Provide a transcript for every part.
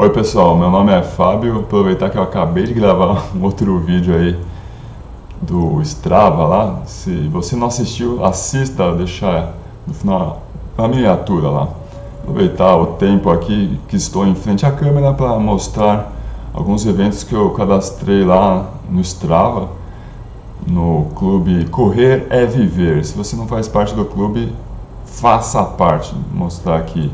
Oi pessoal, meu nome é Fábio. Aproveitar que eu acabei de gravar um outro vídeo aí do Strava lá. Se você não assistiu, assista, deixar no final a miniatura lá. Aproveitar o tempo aqui que estou em frente à câmera para mostrar alguns eventos que eu cadastrei lá no Strava, no clube Correr é Viver. Se você não faz parte do clube, faça parte. Vou mostrar aqui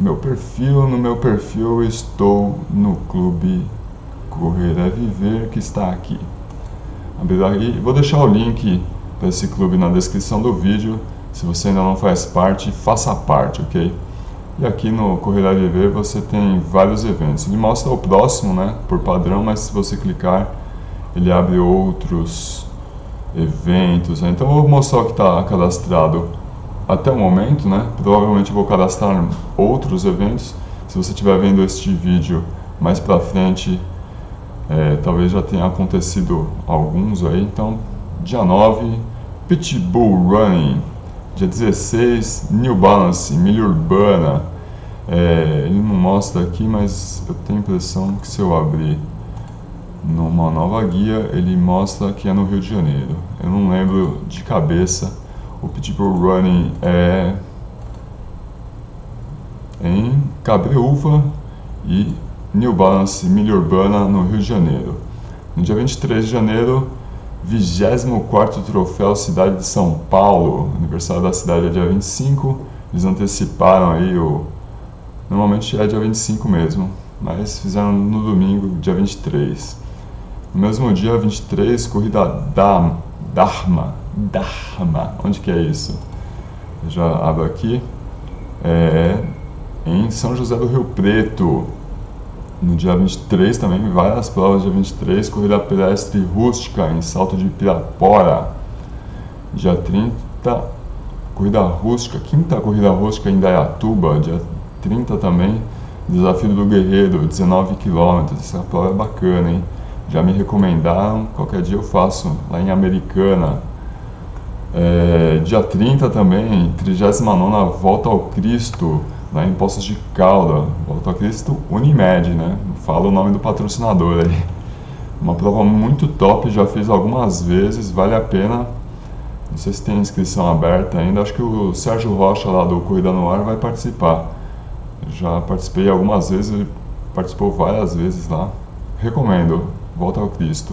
meu perfil, no meu perfil estou no clube Correr é Viver que está aqui. Vou deixar o link para esse clube na descrição do vídeo. Se você ainda não faz parte, faça parte, ok? E aqui no Correr é Viver você tem vários eventos. Ele mostra o próximo, né, por padrão, mas se você clicar, ele abre outros eventos. Né? Então eu vou mostrar o que está cadastrado até o momento, né? Provavelmente vou cadastrar outros eventos. Se você estiver vendo este vídeo mais para frente, é, talvez já tenha acontecido alguns aí. Então, dia 9, Pitbull Running. Dia 16, New Balance, milha urbana. É, ele não mostra aqui, mas eu tenho a impressão que se eu abrir numa nova guia, ele mostra que é no Rio de Janeiro. Eu não lembro de cabeça o Pitbull Running é em Cabreúva e New Balance Milha Urbana no Rio de Janeiro. No dia 23 de janeiro, 24º Troféu Cidade de São Paulo, aniversário da cidade é dia 25, eles anteciparam aí o... Normalmente é dia 25 mesmo, mas fizeram no domingo, dia 23. No mesmo dia, 23, corrida da Dharma, Dharma. Onde que é isso? Eu já abro aqui. É em São José do Rio Preto. No dia 23 também, várias provas dia 23, corrida pedestre rústica em Salto de Pirapora. Dia 30, corrida rústica, quinta corrida rústica em Dayatuba. Dia 30 também, desafio do Guerreiro, 19 km. Essa prova é bacana, hein? Já me recomendaram, qualquer dia eu faço lá em Americana. É, dia 30 também, 39 Volta ao Cristo, lá em Poços de Calda. Volta ao Cristo Unimed, né? Fala o nome do patrocinador aí. Uma prova muito top, já fiz algumas vezes, vale a pena. Não sei se tem inscrição aberta ainda, acho que o Sérgio Rocha lá do Corrida no Ar vai participar. Já participei algumas vezes, ele participou várias vezes lá. Recomendo, volta ao Cristo.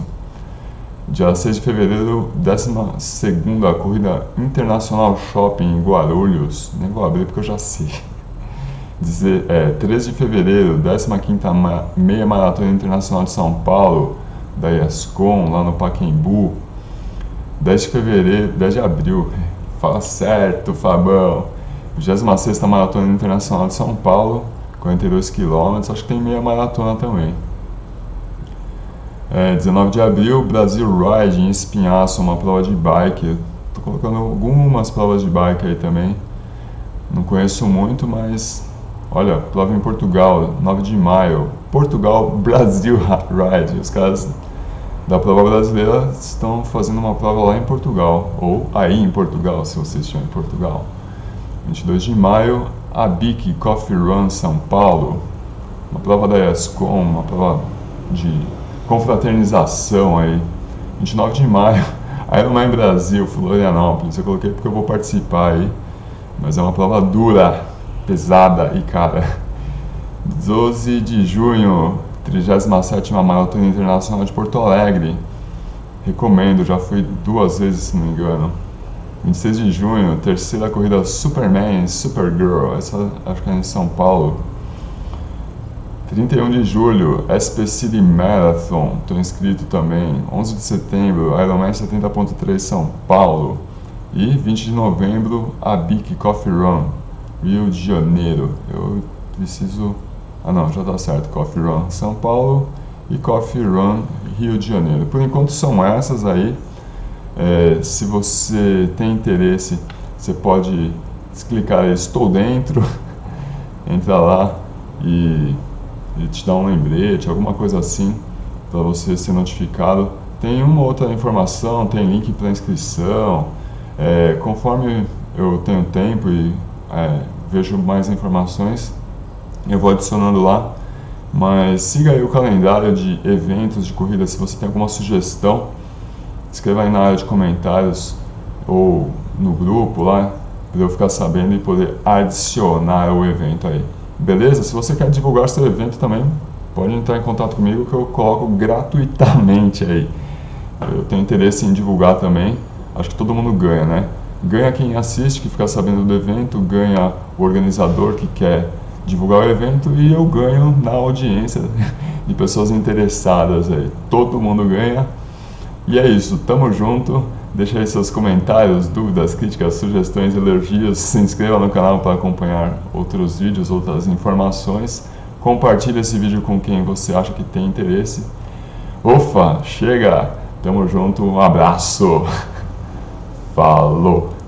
Dia 6 de fevereiro, 12 Corrida Internacional Shopping em Guarulhos. Nem vou abrir porque eu já sei. Dizer, é, 13 de fevereiro, 15 Meia Maratona Internacional de São Paulo, da ESCOM, lá no Paquembu. 10 de fevereiro, 10 de abril, fala certo, Fabão. 26 Maratona Internacional de São Paulo, 42 quilômetros, acho que tem meia maratona também. É, 19 de abril, Brasil Ride em Espinhaço, uma prova de bike. Estou colocando algumas provas de bike aí também. Não conheço muito, mas olha, prova em Portugal, 9 de maio. Portugal Brasil Ride. Os caras da prova brasileira estão fazendo uma prova lá em Portugal, ou aí em Portugal, se vocês estão em Portugal. 22 de maio, Abic Coffee Run São Paulo. Uma prova da ESCOM, uma prova de confraternização aí. 29 de maio, Ironman Brasil, Florianópolis. Eu coloquei porque eu vou participar aí. Mas é uma prova dura, pesada e cara. 12 de junho, 37 Maratona Internacional de Porto Alegre. Recomendo, já fui duas vezes se não me engano. 26 de junho, terceira corrida Superman, Supergirl. Essa acho que é em São Paulo. 31 de julho, SP City Marathon, estou inscrito também. 11 de setembro, Ironman 70.3 São Paulo. E 20 de novembro, a Bic Coffee Run, Rio de Janeiro. Eu preciso. Ah, não, já está certo. Coffee Run São Paulo e Coffee Run Rio de Janeiro. Por enquanto são essas aí. É, se você tem interesse, você pode clicar Estou Dentro, entra lá e ele te dá um lembrete, alguma coisa assim, para você ser notificado. Tem uma outra informação, tem link para inscrição. É, conforme eu tenho tempo e é, vejo mais informações, eu vou adicionando lá. Mas siga aí o calendário de eventos de corrida. Se você tem alguma sugestão, escreva aí na área de comentários ou no grupo lá, para eu ficar sabendo e poder adicionar o evento aí. Beleza? Se você quer divulgar seu evento também, pode entrar em contato comigo que eu coloco gratuitamente aí. Eu tenho interesse em divulgar também. Acho que todo mundo ganha, né? Ganha quem assiste, que fica sabendo do evento, ganha o organizador que quer divulgar o evento e eu ganho na audiência de pessoas interessadas aí. Todo mundo ganha. E é isso, tamo junto. Deixa aí seus comentários, dúvidas, críticas, sugestões, elogios. Se inscreva no canal para acompanhar outros vídeos, outras informações. Compartilhe esse vídeo com quem você acha que tem interesse. Ufa, chega! Tamo junto, um abraço! Falou!